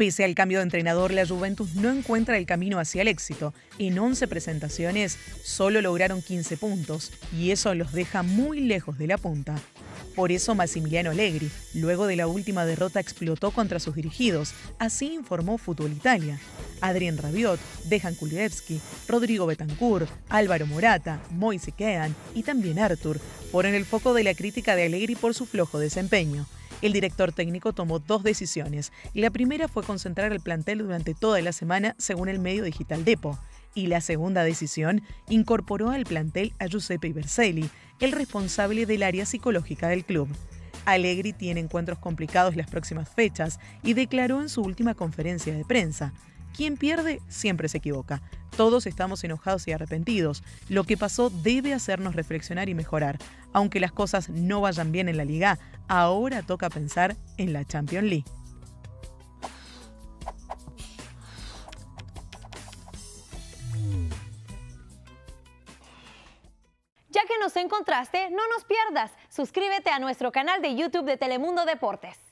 Pese al cambio de entrenador, la Juventus no encuentra el camino hacia el éxito. En 11 presentaciones solo lograron 15 puntos y eso los deja muy lejos de la punta. Por eso Massimiliano Allegri, luego de la última derrota, explotó contra sus dirigidos. Así informó Fútbol Italia. Adrián Rabiot, Dejan Kulievski, Rodrigo Betancourt, Álvaro Morata, Moise Kean y también Arthur fueron el foco de la crítica de Allegri por su flojo desempeño. El director técnico tomó dos decisiones la primera fue concentrar el plantel durante toda la semana según el medio digital Depo. Y la segunda decisión incorporó al plantel a Giuseppe Iberselli, el responsable del área psicológica del club. Allegri tiene encuentros complicados las próximas fechas y declaró en su última conferencia de prensa, quien pierde siempre se equivoca. Todos estamos enojados y arrepentidos. Lo que pasó debe hacernos reflexionar y mejorar. Aunque las cosas no vayan bien en la liga, ahora toca pensar en la Champions League. Ya que nos encontraste, no nos pierdas. Suscríbete a nuestro canal de YouTube de Telemundo Deportes.